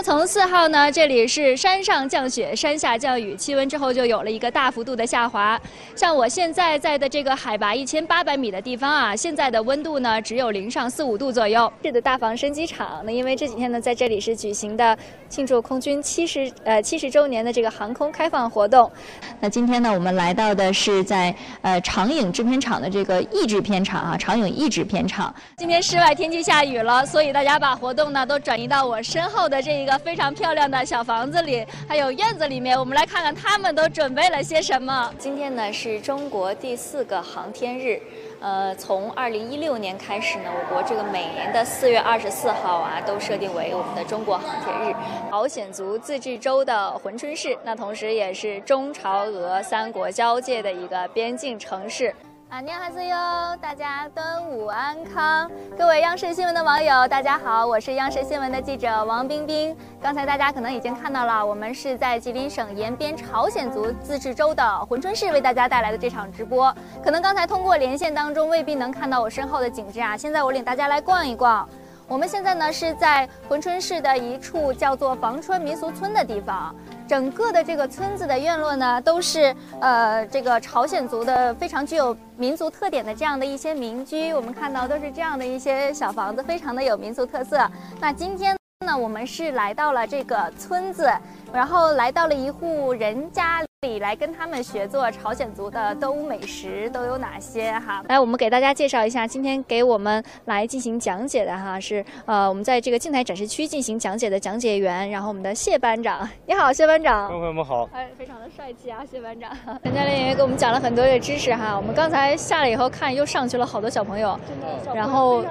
呢，从四号呢，这里是山上降雪，山下降雨，气温之后就有了一个大幅度的下滑。像我现在在的这个海拔一千八百米的地方啊，现在的温度呢只有零上四五度左右。是的，大房升机场。那因为这几天呢，在这里是举行的庆祝空军七十呃七十周年的这个航空开放活动。那今天呢，我们来到的是在呃长影制片厂的这个译制片厂啊，长影译制片厂。今天室外天气下雨了，所以大家把活动呢都转移到我身后的这一个非常漂亮的小房子里，还有院子里面。我们来看看他们都准备了些什么。今天呢是中国第四个航天日，呃，从二零一六年开始呢，我国这个每年的四月二十四号啊，都设定为我们的中国航天日。朝鲜族自治州的珲春市，那同时也是中朝俄三国交界的一个边境城市。啊，你好，哟！大家端午安康！各位央视新闻的网友，大家好，我是央视新闻的记者王冰冰。刚才大家可能已经看到了，我们是在吉林省延边朝鲜族自治州的珲春市为大家带来的这场直播。可能刚才通过连线当中未必能看到我身后的景致啊，现在我领大家来逛一逛。我们现在呢是在珲春市的一处叫做房川民俗村的地方。整个的这个村子的院落呢，都是呃这个朝鲜族的非常具有民族特点的这样的一些民居。我们看到都是这样的一些小房子，非常的有民族特色。那今天呢，我们是来到了这个村子，然后来到了一户人家。里来跟他们学做朝鲜族的都美食都有哪些哈？来，我们给大家介绍一下，今天给我们来进行讲解的哈是呃我们在这个静态展示区进行讲解的讲解员，然后我们的谢班长，你好，谢班长。朋友们好。哎，非常的帅气啊，谢班长。陈教练也给我们讲了很多的知识哈。我们刚才下来以后看，又上去了好多小朋友，真的 然后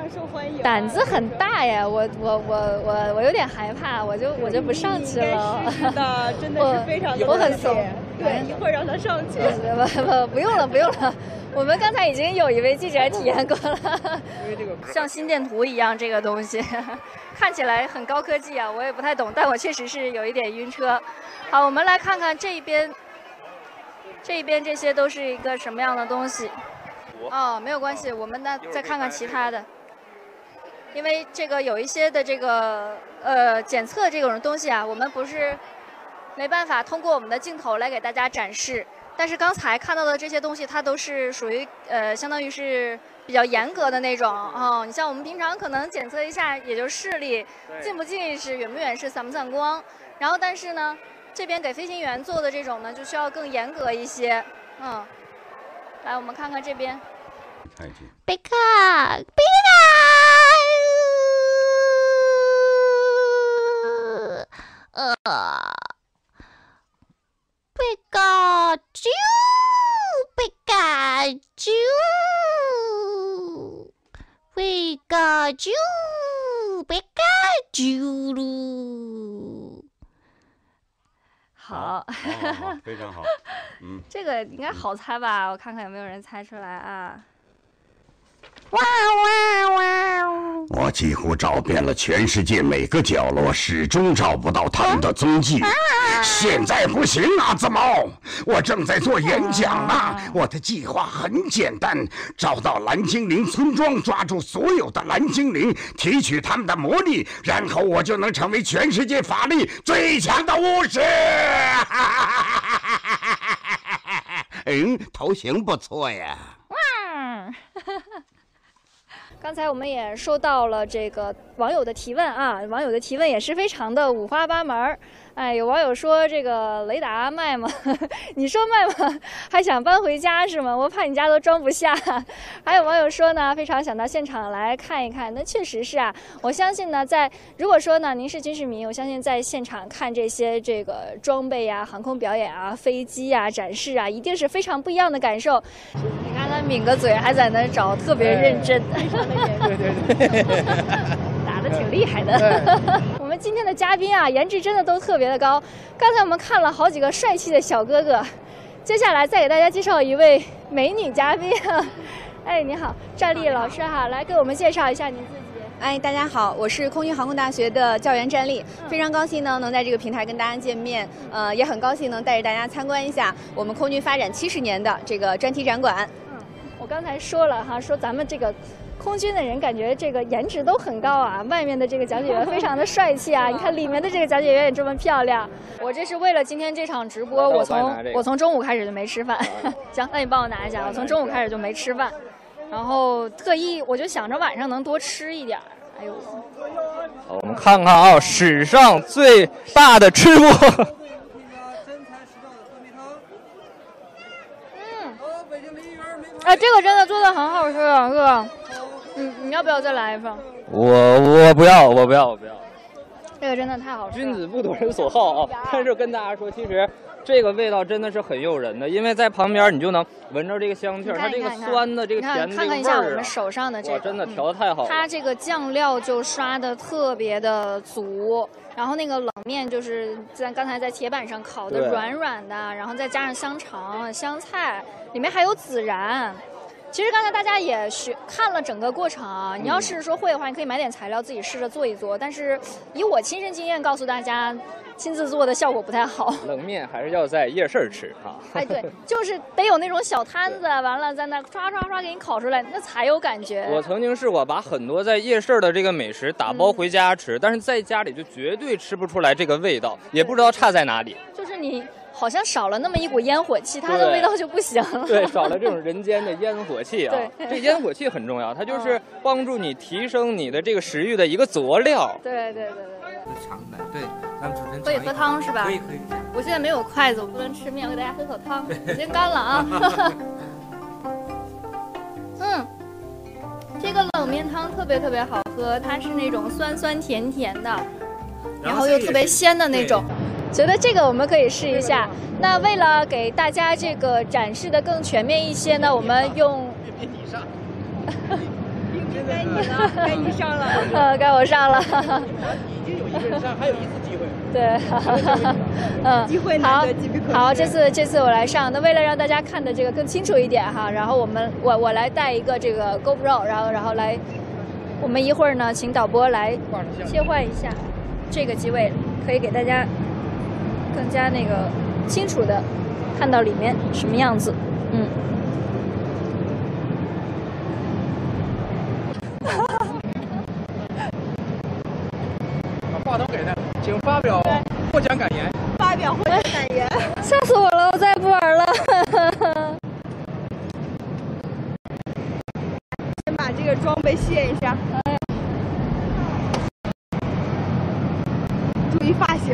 胆子很大呀。我我我我我有点害怕，我就我就不上去了。是的，真的是非常我很怂。对，一会儿让他上去。不不不用了，不用了。我们刚才已经有一位记者体验过了，像心电图一样这个东西，看起来很高科技啊。我也不太懂，但我确实是有一点晕车。好，我们来看看这一边，这一边这些都是一个什么样的东西？哦，没有关系，我们呢再看看其他的，因为这个有一些的这个呃检测这种东西啊，我们不是。没办法通过我们的镜头来给大家展示，但是刚才看到的这些东西，它都是属于呃，相当于是比较严格的那种哦。你像我们平常可能检测一下，也就视力近不近视、远不远视、散不散光。然后但是呢，这边给飞行员做的这种呢，就需要更严格一些。嗯，来我们看看这边。贝卡，贝卡，呃。贝卡啾，贝卡啾，贝卡啾，别卡啾噜。好，非常好。嗯，这个应该好猜吧？我看看有没有人猜出来啊。哇哇哇！我几乎找遍了全世界每个角落，始终找不到他们的踪迹。现在不行啊，子猫，我正在做演讲呢。我的计划很简单：找到蓝精灵村庄，抓住所有的蓝精灵，提取他们的魔力，然后我就能成为全世界法力最强的巫师。嗯，头型不错呀。刚才我们也收到了这个网友的提问啊，网友的提问也是非常的五花八门儿。哎，有网友说这个雷达卖吗？你说卖吗？还想搬回家是吗？我怕你家都装不下。还有网友说呢，非常想到现场来看一看。那确实是啊，我相信呢，在如果说呢您是军事迷，我相信在现场看这些这个装备呀、航空表演啊、飞机啊展示啊，一定是非常不一样的感受。抿个嘴，还在那找，特别认真。对对对。打的挺厉害的。我们今天的嘉宾啊，颜值真的都特别的高。刚才我们看了好几个帅气的小哥哥，接下来再给大家介绍一位美女嘉宾。哎，你好，赵丽老师哈，来给我们介绍一下您自己。哎，大家好，我是空军航空大学的教员战丽，非常高兴呢能在这个平台跟大家见面。呃，也很高兴能带着大家参观一下我们空军发展七十年的这个专题展馆。刚才说了哈，说咱们这个。空军的人感觉这个颜值都很高啊，外面的这个讲解员非常的帅气啊，你看里面的这个讲解员也这么漂亮。我这是为了今天这场直播，我从我从中午开始就没吃饭。行，那你帮我拿一下，我从中午开始就没吃饭，然后特意我就想着晚上能多吃一点。哎呦，我们看看啊，史上最大的吃播。啊，这个真的做的很好吃，哥。你你要不要再来一份？我我不要，我不要，我不要。这个真的太好吃。君子不夺人所好啊！但是跟大家说，其实这个味道真的是很诱人的，因为在旁边你就能闻着这个香气儿，它这个酸的、这个甜的看看一下我们手上的这个，真的调的太好了。它这个酱料就刷的特别的足，然后那个冷面就是在刚才在铁板上烤的软软的，然后再加上香肠、香菜，里面还有孜然。其实刚才大家也学看了整个过程啊，你要是说会的话，你可以买点材料自己试着做一做。但是以我亲身经验告诉大家，亲自做的效果不太好。冷面还是要在夜市吃哈。哎，对，就是得有那种小摊子，完了在那刷刷刷给你烤出来，那才有感觉。我曾经试过把很多在夜市的这个美食打包回家吃，但是在家里就绝对吃不出来这个味道，也不知道差在哪里。就是你。好像少了那么一股烟火气，它的味道就不行了。对，少了这种人间的烟火气啊。对，这烟火气很重要，它就是帮助你提升你的这个食欲的一个佐料。对对对对对。尝的，对，咱们主持人可以喝汤是吧？可以可以。我现在没有筷子，我不能吃面，我给大家喝口汤。先干了啊。嗯，这个冷面汤特别特别好喝，它是那种酸酸甜甜的，然后又特别鲜的那种。觉得这个我们可以试一下。那为了给大家这个展示的更全面一些呢，我们用。该你了，该你上了。呃，该我上了。已经有一个人上，还有一次机会。对。嗯。机会难得，机会好，这次这次我来上。那为了让大家看的这个更清楚一点哈，然后我们我我来带一个这个 GoPro，然后然后来，我们一会儿呢，请导播来切换一下这个机位，可以给大家。更加那个清楚的看到里面什么样子，嗯。把话筒给他，请发表获奖感言。发表获奖感言。吓死我了！我再也不玩了。先把这个装备卸一下。注意发型。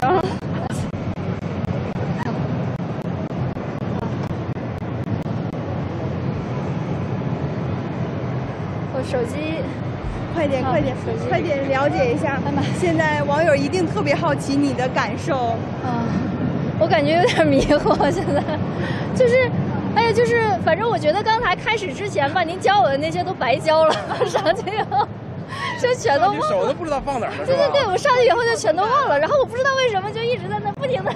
手机，快点快点，快点了解一下。现在网友一定特别好奇你的感受。啊，我感觉有点迷惑，现在，就是，哎呀，就是，反正我觉得刚才开始之前吧，您教我的那些都白教了，上去以后就全都忘了。手都不知道放哪儿了。对对对，我上去以后就全都忘了，然后我不知道为什么就一直在那不停的、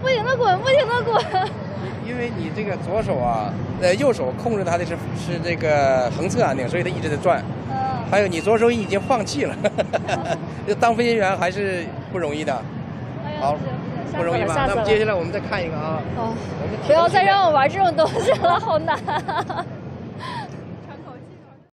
不停的滚，不停的滚。因为你这个左手啊，呃，右手控制它的是是这个横侧按钮，所以它一直在转。嗯。还有你左手已经放弃了，当飞行员还是不容易的。好，不容易吧？那么接下来我们再看一个啊。哦。不要再让我玩这种东西了，好难。